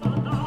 Oh, you.